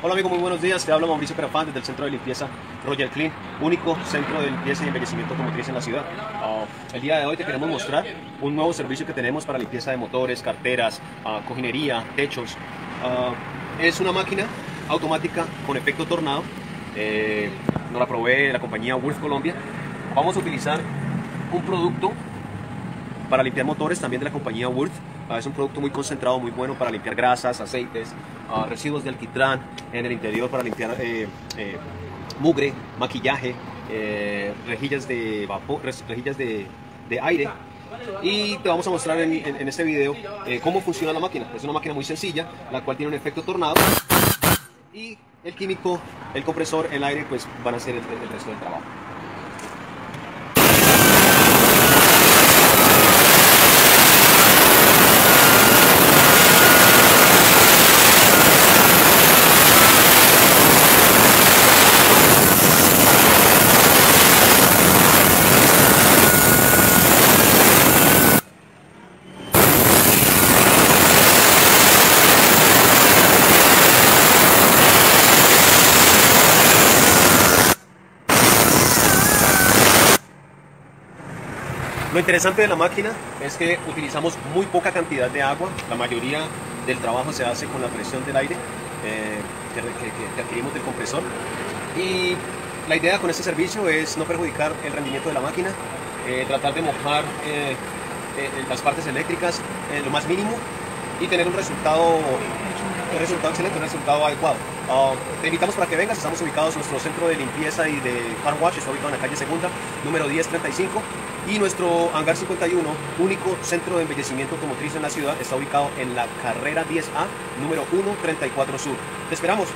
Hola amigo, muy buenos días. Te hablo Mauricio Carafán desde el centro de limpieza Royal Clean, único centro de limpieza y embellecimiento automotriz en la ciudad. Ah, el día de hoy te queremos mostrar un nuevo servicio que tenemos para limpieza de motores, carteras, ah, cojinería, techos. Ah, es una máquina automática con efecto tornado. Eh, nos la provee la compañía Wolf Colombia. Vamos a utilizar un producto para limpiar motores también de la compañía Wolf. Es un producto muy concentrado, muy bueno para limpiar grasas, aceites, residuos de alquitrán en el interior para limpiar eh, eh, mugre, maquillaje, eh, rejillas de vapor, rejillas de, aire. Y te vamos a mostrar en, este video cómo funciona la máquina. Es una máquina muy sencilla, la cual tiene un efecto tornado. Y el químico, el compresor, el aire, pues van a hacer el resto del trabajo. Lo interesante de la máquina es que utilizamos muy poca cantidad de agua, la mayoría del trabajo se hace con la presión del aire eh, que, adquirimos del compresor. Y la idea con este servicio es no perjudicar el rendimiento de la máquina, eh, tratar de mojar eh, las partes eléctricas lo más mínimo y tener un resultado, un resultado excelente, un resultado adecuado. Ah, te invitamos para que vengas, estamos ubicados en nuestro centro de limpieza y de car wash, está ubicado en la calle Segunda, número 1035 y nuestro hangar 51, único centro de embellecimiento automotriz en la ciudad, está ubicado en la carrera 10A, número 134 Sur. Te esperamos.